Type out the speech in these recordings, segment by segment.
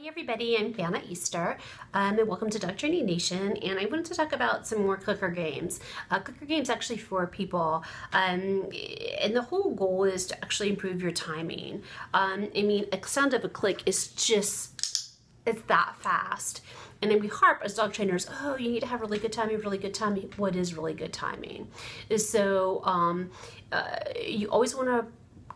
Hey everybody, I'm Fanna Easter, um, and welcome to Dog Training Nation. And I wanted to talk about some more clicker games. Uh, clicker games actually for people, um, and the whole goal is to actually improve your timing. Um, I mean, a sound of a click is just it's that fast. And then we harp as dog trainers, oh, you need to have really good timing, really good timing. What is really good timing? So um, uh, you always want to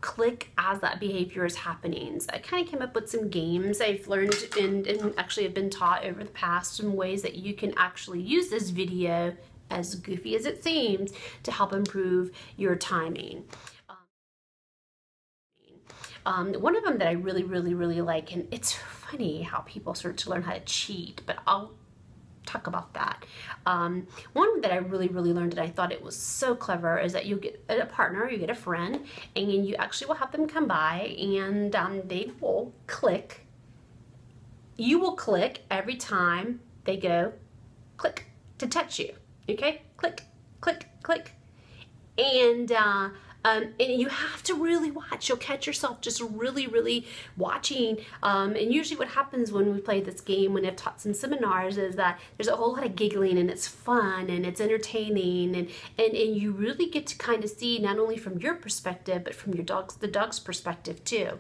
click as that behavior is happening. So I kind of came up with some games I've learned and, and actually have been taught over the past some ways that you can actually use this video as goofy as it seems to help improve your timing. Um, one of them that I really, really, really like, and it's funny how people start to learn how to cheat, but I'll talk about that. Um, one that I really, really learned and I thought it was so clever is that you get a partner, you get a friend, and you actually will have them come by and um, they will click. You will click every time they go click to touch you. Okay? Click, click, click. And uh, um, and you have to really watch. You'll catch yourself just really, really watching. Um, and usually what happens when we play this game, when I've taught some seminars, is that there's a whole lot of giggling and it's fun and it's entertaining and, and, and you really get to kind of see not only from your perspective, but from your dog's, the dog's perspective too.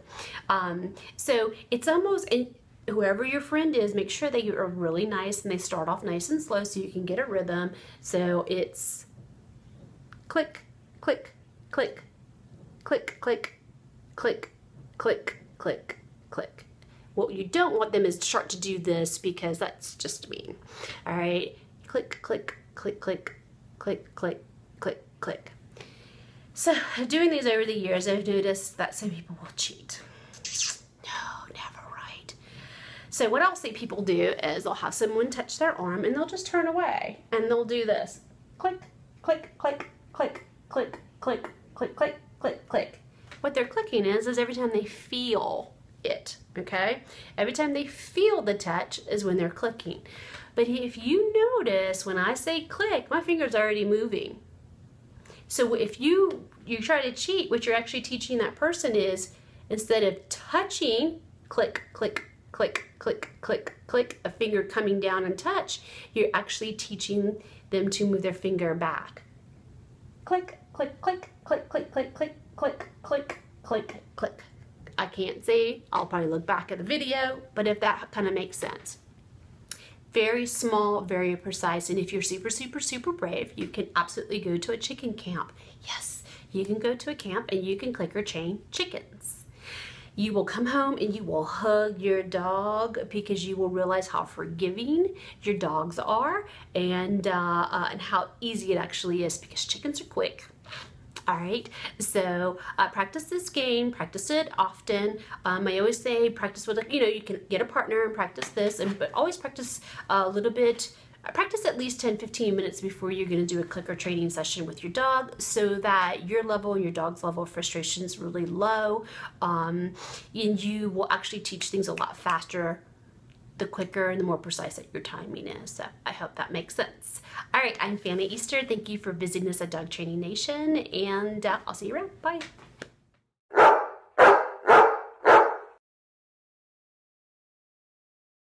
Um, so it's almost, and whoever your friend is, make sure that you are really nice and they start off nice and slow so you can get a rhythm. So it's click, click, click, click, click, click, click, click, click. What you don't want them is to start to do this because that's just mean. All right, click, click, click, click, click, click, click, click. So doing these over the years, I've noticed that some people will cheat. No, never right. So what I'll see people do is they'll have someone touch their arm and they'll just turn away and they'll do this. Click, click, click, click, click, click, click, click, click, click. What they're clicking is, is every time they feel it, okay? Every time they feel the touch is when they're clicking. But if you notice, when I say click, my finger's already moving. So if you, you try to cheat, what you're actually teaching that person is, instead of touching, click, click, click, click, click, click, a finger coming down and touch, you're actually teaching them to move their finger back. Click, click, click, click, click, click, click, click, click, click, click. I can't see. I'll probably look back at the video, but if that kind of makes sense. Very small, very precise, and if you're super, super, super brave, you can absolutely go to a chicken camp. Yes, you can go to a camp and you can clicker train chickens. You will come home and you will hug your dog because you will realize how forgiving your dogs are and, uh, uh, and how easy it actually is because chickens are quick. All right, so uh, practice this game, practice it often. Um, I always say practice with, you know, you can get a partner and practice this, and but always practice a little bit practice at least 10 15 minutes before you're going to do a clicker training session with your dog so that your level and your dog's level of frustration is really low um, and you will actually teach things a lot faster the quicker and the more precise that your timing is. So I hope that makes sense. All right, I'm Fanna Easter. Thank you for visiting us at Dog Training Nation, and uh, I'll see you around. Bye.